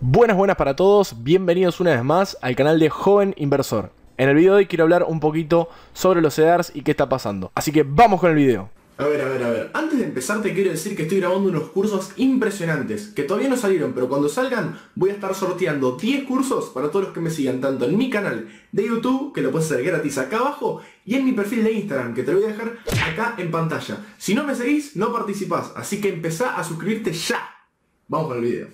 Buenas, buenas para todos, bienvenidos una vez más al canal de Joven Inversor. En el video de hoy quiero hablar un poquito sobre los CEDARs y qué está pasando. Así que vamos con el video. A ver, a ver, a ver. Antes de empezar te quiero decir que estoy grabando unos cursos impresionantes, que todavía no salieron, pero cuando salgan voy a estar sorteando 10 cursos para todos los que me sigan, tanto en mi canal de YouTube, que lo puedes hacer gratis acá abajo, y en mi perfil de Instagram, que te lo voy a dejar acá en pantalla. Si no me seguís, no participás, así que empezá a suscribirte ya. Vamos con el video.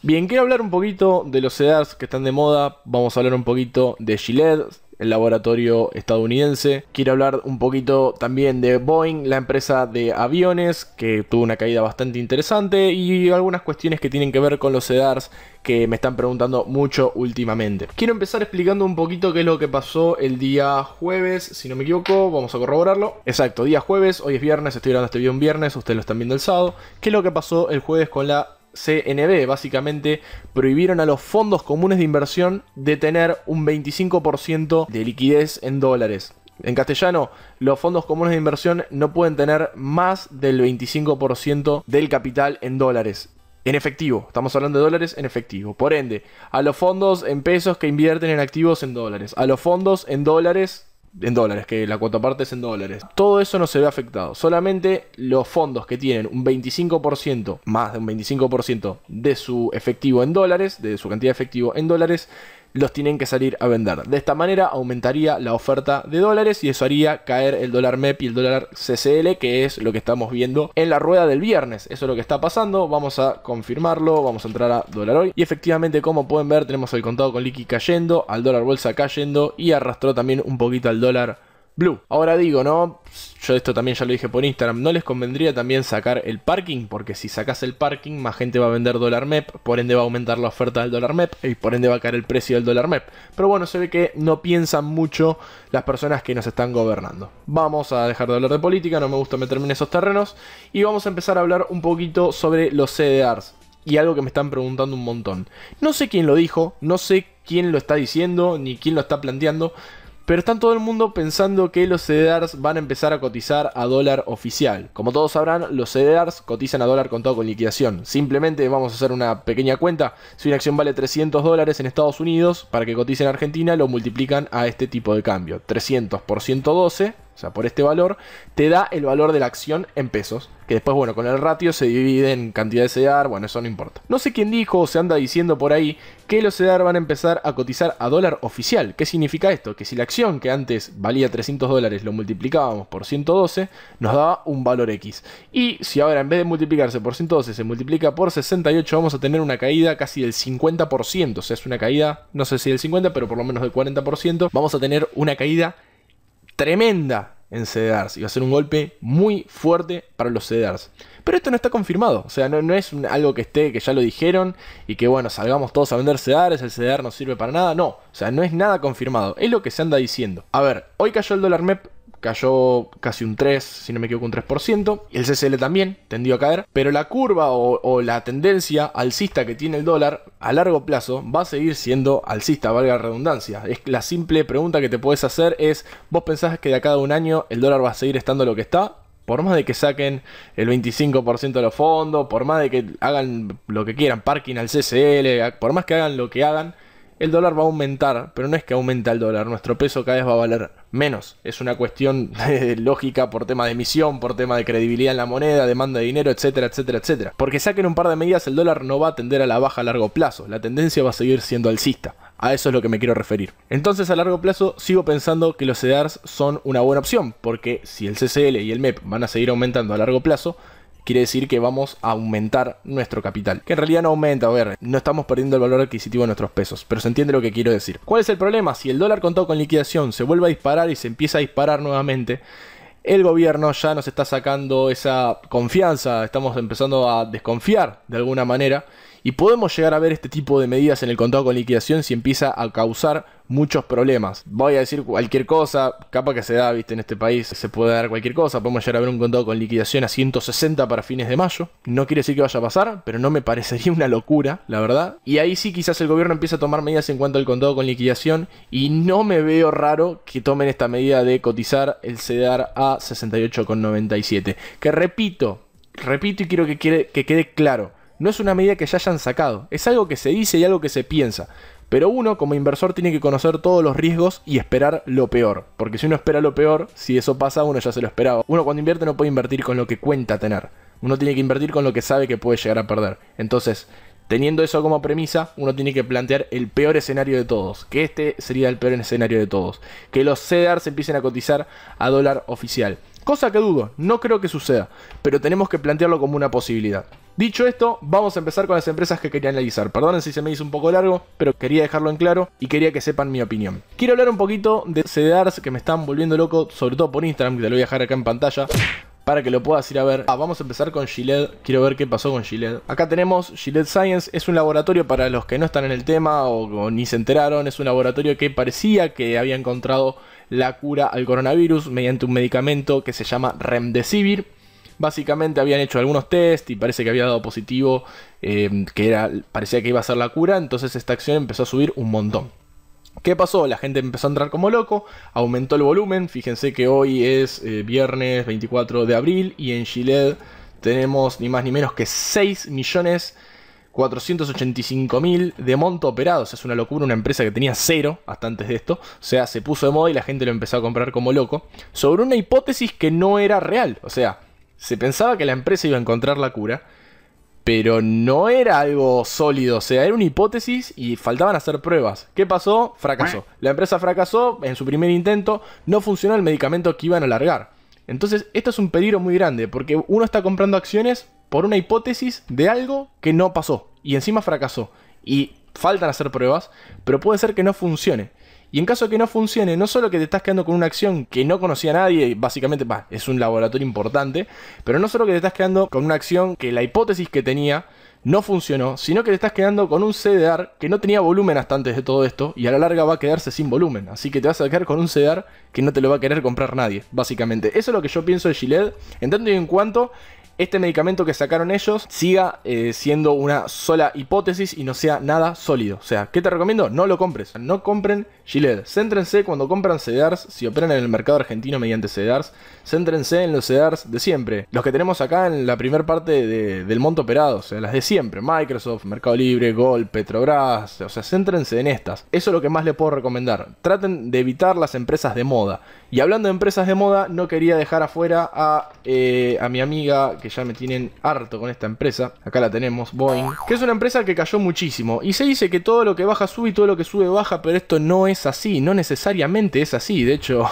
Bien, quiero hablar un poquito de los CEDARs que están de moda. Vamos a hablar un poquito de Gillette, el laboratorio estadounidense. Quiero hablar un poquito también de Boeing, la empresa de aviones, que tuvo una caída bastante interesante. Y algunas cuestiones que tienen que ver con los CEDARs que me están preguntando mucho últimamente. Quiero empezar explicando un poquito qué es lo que pasó el día jueves, si no me equivoco, vamos a corroborarlo. Exacto, día jueves, hoy es viernes, estoy grabando este video un viernes, ustedes lo están viendo el sábado. ¿Qué es lo que pasó el jueves con la CNB, básicamente prohibieron a los fondos comunes de inversión de tener un 25% de liquidez en dólares. En castellano, los fondos comunes de inversión no pueden tener más del 25% del capital en dólares. En efectivo, estamos hablando de dólares en efectivo. Por ende, a los fondos en pesos que invierten en activos en dólares, a los fondos en dólares en dólares, que la cuota parte es en dólares. Todo eso no se ve afectado. Solamente los fondos que tienen un 25%, más de un 25% de su efectivo en dólares, de su cantidad de efectivo en dólares, los tienen que salir a vender. De esta manera aumentaría la oferta de dólares y eso haría caer el dólar MEP y el dólar CCL, que es lo que estamos viendo en la rueda del viernes. Eso es lo que está pasando. Vamos a confirmarlo. Vamos a entrar a dólar hoy. Y efectivamente, como pueden ver, tenemos el contado con liqui cayendo, al dólar bolsa cayendo y arrastró también un poquito al dólar Ahora digo, ¿no? Yo esto también ya lo dije por Instagram, ¿no les convendría también sacar el parking? Porque si sacas el parking, más gente va a vender dólar MEP, por ende va a aumentar la oferta del dólar MEP y por ende va a caer el precio del dólar MEP. Pero bueno, se ve que no piensan mucho las personas que nos están gobernando. Vamos a dejar de hablar de política, no me gusta meterme en esos terrenos y vamos a empezar a hablar un poquito sobre los CDRs y algo que me están preguntando un montón. No sé quién lo dijo, no sé quién lo está diciendo, ni quién lo está planteando, pero están todo el mundo pensando que los CDRs van a empezar a cotizar a dólar oficial. Como todos sabrán, los CDRs cotizan a dólar contado con liquidación. Simplemente vamos a hacer una pequeña cuenta. Si una acción vale 300 dólares en Estados Unidos, para que cotice en Argentina lo multiplican a este tipo de cambio. 300 por 112 o sea, por este valor, te da el valor de la acción en pesos. Que después, bueno, con el ratio se divide en cantidad de CEDAR, bueno, eso no importa. No sé quién dijo o se anda diciendo por ahí que los CEDAR van a empezar a cotizar a dólar oficial. ¿Qué significa esto? Que si la acción que antes valía 300 dólares lo multiplicábamos por 112, nos daba un valor X. Y si ahora en vez de multiplicarse por 112 se multiplica por 68, vamos a tener una caída casi del 50%. O sea, es una caída, no sé si del 50, pero por lo menos del 40%. Vamos a tener una caída tremenda en CDRs y va a ser un golpe muy fuerte para los CDRs. Pero esto no está confirmado, o sea, no, es algo que esté, que ya lo dijeron y que bueno, salgamos todos a vender CDRs, el CDR no sirve para nada, no, o sea, no es nada confirmado, es lo que se anda diciendo. A ver, hoy cayó el dólar MEP cayó casi un 3, si no me equivoco, un 3%. Y el CCL también tendió a caer. Pero la curva o, la tendencia alcista que tiene el dólar a largo plazo va a seguir siendo alcista, valga la redundancia. Es la simple pregunta que te puedes hacer es, ¿vos pensás que de acá a un año el dólar va a seguir estando lo que está? Por más de que saquen el 25% de los fondos, por más de que hagan lo que quieran, parking al CCL, por más que hagan lo que hagan, el dólar va a aumentar, pero no es que aumenta el dólar, nuestro peso cada vez va a valer menos. Es una cuestión lógica por tema de emisión, por tema de credibilidad en la moneda, demanda de dinero, etcétera, etcétera, etcétera. Porque saquen un par de medidas, el dólar no va a tender a la baja a largo plazo, la tendencia va a seguir siendo alcista. A eso es lo que me quiero referir. Entonces a largo plazo sigo pensando que los CDRs son una buena opción, porque si el CCL y el MEP van a seguir aumentando a largo plazo, quiere decir que vamos a aumentar nuestro capital. Que en realidad no aumenta, a ver, no estamos perdiendo el valor adquisitivo de nuestros pesos, pero se entiende lo que quiero decir. ¿Cuál es el problema? Si el dólar contado con liquidación se vuelve a disparar y se empieza a disparar nuevamente, el gobierno ya nos está sacando esa confianza, estamos empezando a desconfiar de alguna manera y podemos llegar a ver este tipo de medidas en el contado con liquidación si empieza a causar muchos problemas. Voy a decir cualquier cosa, capa que se da, viste, en este país se puede dar cualquier cosa. Podemos llegar a ver un contado con liquidación a 160 para fines de mayo. No quiere decir que vaya a pasar, pero no me parecería una locura, la verdad. Y ahí sí quizás el gobierno empieza a tomar medidas en cuanto al contado con liquidación y no me veo raro que tomen esta medida de cotizar el CEDAR a 68,97. Que repito, repito y quiero que quede, que quede claro no es una medida que ya hayan sacado, es algo que se dice y algo que se piensa. Pero uno como inversor tiene que conocer todos los riesgos y esperar lo peor. Porque si uno espera lo peor, si eso pasa, uno ya se lo esperaba. Uno cuando invierte no puede invertir con lo que cuenta tener. Uno tiene que invertir con lo que sabe que puede llegar a perder. Entonces, teniendo eso como premisa, uno tiene que plantear el peor escenario de todos. Que este sería el peor escenario de todos. Que los CEDARs empiecen a cotizar a dólar oficial. Cosa que dudo, no creo que suceda. Pero tenemos que plantearlo como una posibilidad. Dicho esto, vamos a empezar con las empresas que quería analizar. Perdonen si se me hizo un poco largo, pero quería dejarlo en claro y quería que sepan mi opinión. Quiero hablar un poquito de CDRs que me están volviendo loco, sobre todo por Instagram, que te lo voy a dejar acá en pantalla para que lo puedas ir a ver. Ah, vamos a empezar con Gilead. Quiero ver qué pasó con Gilead. Acá tenemos Gilead Science. Es un laboratorio para los que no están en el tema o, ni se enteraron. Es un laboratorio que parecía que había encontrado la cura al coronavirus mediante un medicamento que se llama Remdesivir. Básicamente habían hecho algunos test y parece que había dado positivo, eh, que era, parecía que iba a ser la cura, entonces esta acción empezó a subir un montón. ¿Qué pasó? La gente empezó a entrar como loco, aumentó el volumen, fíjense que hoy es eh, viernes 24 de abril y en Gilead tenemos ni más ni menos que 6 millones 485.000 de monto operados. Es una locura, una empresa que tenía cero hasta antes de esto. O sea, se puso de moda y la gente lo empezó a comprar como loco. Sobre una hipótesis que no era real. O sea, se pensaba que la empresa iba a encontrar la cura, pero no era algo sólido, o sea, era una hipótesis y faltaban hacer pruebas. ¿Qué pasó? Fracasó. La empresa fracasó en su primer intento, no funcionó el medicamento que iban a largar. Entonces, esto es un peligro muy grande, porque uno está comprando acciones por una hipótesis de algo que no pasó, y encima fracasó. Y faltan hacer pruebas, pero puede ser que no funcione. Y en caso de que no funcione, no solo que te estás quedando con una acción que no conocía a nadie, básicamente es un laboratorio importante, pero no solo que te estás quedando con una acción que la hipótesis que tenía no funcionó, sino que te estás quedando con un CDR que no tenía volumen hasta antes de todo esto y a la larga va a quedarse sin volumen. Así que te vas a quedar con un CDR que no te lo va a querer comprar nadie, básicamente. Eso es lo que yo pienso de Gilead, en tanto y en cuanto este medicamento que sacaron ellos siga eh, siendo una sola hipótesis y no sea nada sólido. O sea, ¿qué te recomiendo? No lo compres. No compren Gilead. Céntrense cuando compran CDRs, si operan en el mercado argentino mediante CDRs, céntrense en los CDRs de siempre. Los que tenemos acá en la primera parte del monto operado, o sea, las de siempre. Microsoft, Mercado Libre, Gold, Petrobras, o sea, céntrense en estas. Eso es lo que más les puedo recomendar. Traten de evitar las empresas de moda. Y hablando de empresas de moda, no quería dejar afuera a, eh, a mi amiga que ya me tienen harto con esta empresa. Acá la tenemos, Boeing. Que es una empresa que cayó muchísimo. Y se dice que todo lo que baja sube y todo lo que sube baja, pero esto no es así. No necesariamente es así. De hecho,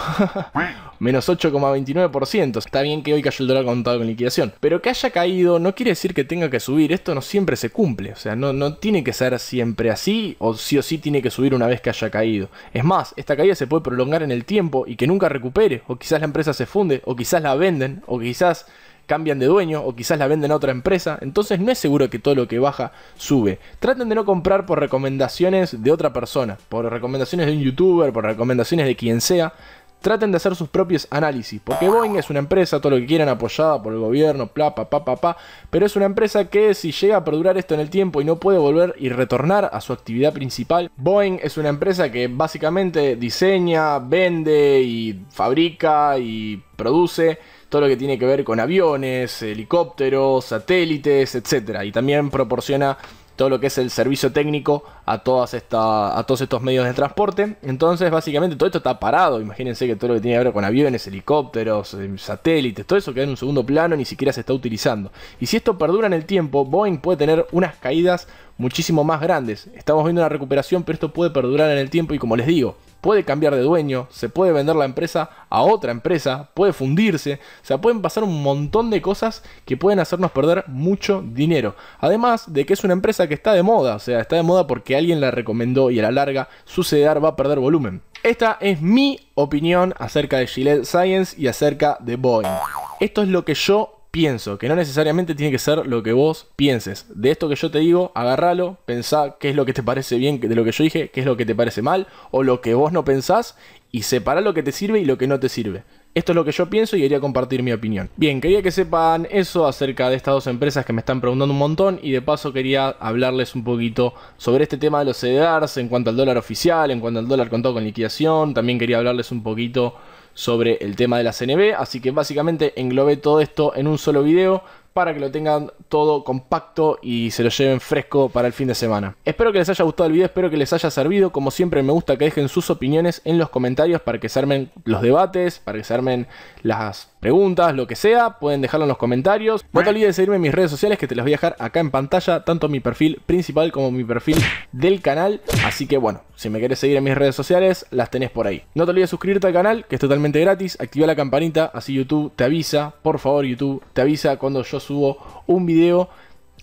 menos 8,29%. Está bien que hoy cayó el dólar contado con liquidación. Pero que haya caído no quiere decir que tenga que subir. Esto no siempre se cumple. O sea, no, no tiene que ser siempre así. O sí o sí tiene que subir una vez que haya caído. Es más, esta caída se puede prolongar en el tiempo y que nunca recupere. O quizás la empresa se funde. O quizás la venden. O quizás cambian de dueño o quizás la venden a otra empresa, entonces no es seguro que todo lo que baja sube. Traten de no comprar por recomendaciones de otra persona, por recomendaciones de un youtuber, por recomendaciones de quien sea. Traten de hacer sus propios análisis, porque Boeing es una empresa, todo lo que quieran, apoyada por el gobierno, bla, pa, pero es una empresa que si llega a perdurar esto en el tiempo y no puede volver y retornar a su actividad principal, Boeing es una empresa que básicamente diseña, vende y fabrica y produce todo lo que tiene que ver con aviones, helicópteros, satélites, etc. Y también proporciona todo lo que es el servicio técnico a, todas esta, a todos estos medios de transporte. Entonces, básicamente, todo esto está parado. Imagínense que todo lo que tiene que ver con aviones, helicópteros, eh, satélites, todo eso queda en un segundo plano, ni siquiera se está utilizando. Y si esto perdura en el tiempo, Boeing puede tener unas caídas muchísimo más grandes. Estamos viendo una recuperación, pero esto puede perdurar en el tiempo y como les digo, puede cambiar de dueño, se puede vender la empresa a otra empresa, puede fundirse, o sea, pueden pasar un montón de cosas que pueden hacernos perder mucho dinero. Además de que es una empresa que está de moda, o sea, está de moda porque alguien la recomendó y a la larga su CDR va a perder volumen. Esta es mi opinión acerca de Gillette Science y acerca de Boeing. Esto es lo que yo pienso, que no necesariamente tiene que ser lo que vos pienses. De esto que yo te digo, agárralo, pensá qué es lo que te parece bien de lo que yo dije, qué es lo que te parece mal, o lo que vos no pensás, y separá lo que te sirve y lo que no te sirve. Esto es lo que yo pienso y quería compartir mi opinión. Bien, quería que sepan eso acerca de estas dos empresas que me están preguntando un montón y de paso quería hablarles un poquito sobre este tema de los CDRs en cuanto al dólar oficial, en cuanto al dólar contado con liquidación. También quería hablarles un poquito sobre el tema de la CNB, así que básicamente englobé todo esto en un solo video para que lo tengan todo compacto y se lo lleven fresco para el fin de semana. Espero que les haya gustado el video, espero que les haya servido. Como siempre me gusta que dejen sus opiniones en los comentarios para que se armen los debates, para que se armen las preguntas, lo que sea. Pueden dejarlo en los comentarios. No te olvides de seguirme en mis redes sociales que te las voy a dejar acá en pantalla, tanto mi perfil principal como mi perfil del canal. Así que bueno, si me querés seguir en mis redes sociales, las tenés por ahí. No te olvides de suscribirte al canal, que es totalmente gratis. Activa la campanita, así YouTube te avisa. Por favor, YouTube te avisa cuando yo subo un video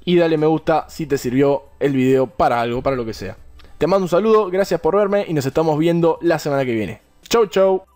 y dale me gusta si te sirvió el video para algo, para lo que sea. Te mando un saludo, gracias por verme y nos estamos viendo la semana que viene. Chau chau.